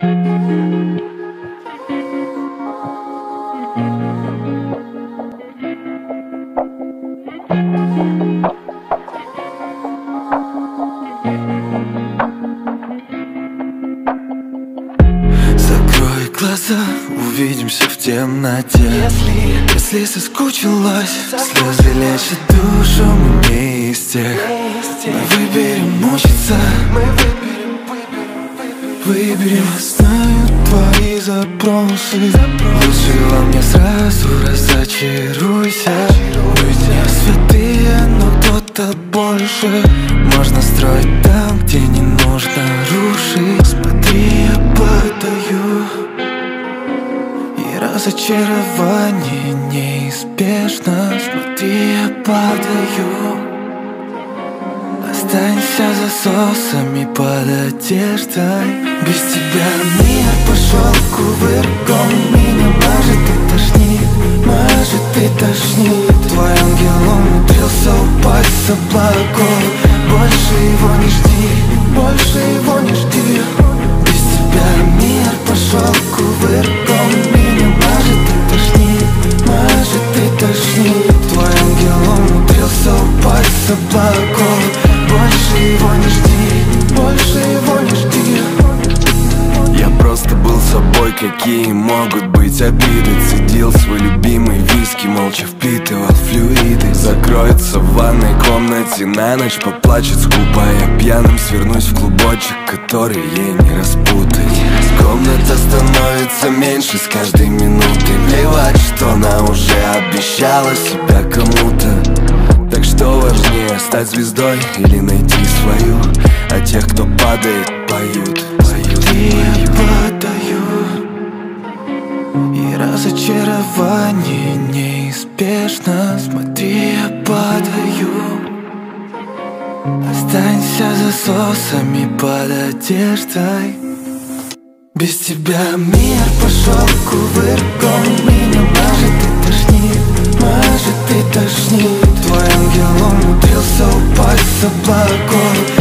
Закрой глаза, увидимся в темноте. Если, если соскучилась, слезы лечат душу Мы не из тех, мы выберем мучиться. Мы выберем, выберем, выберем Знаю твои запросы. Лучше во мне сразу разочаруйся. Мы не святые, но кто-то больше. Можно строить там, где не нужно рушить. Смотри, я падаю И разочарование неизбежно. Смотри, я падаю Останься засосами под одеждой. Без тебя мир пошел кувырком. Меня может и тошнит, может и тошнит. Твой ангел умудрился упасть с облаков Больше его не жди, больше его не жди какие могут быть обиды? Цедил свой любимый виски, молча впитывал флюиды. Закроется в ванной комнате на ночь, поплачет скупо Я пьяным свернусь в клубочек, который ей не распутать. Комната становится меньше с каждой минутой. Плевать, что она уже обещала себя кому-то. Так что важнее, стать звездой или найти свою? А тех, кто падает, поют, поют, поют. Разочарование неизбежно. Смотри, я падаю. Останься засосами под одеждой. Без тебя мир пошел кувырком. Меня может и тошнит, может и тошнит. Твой ангел умудрился упасть с облаков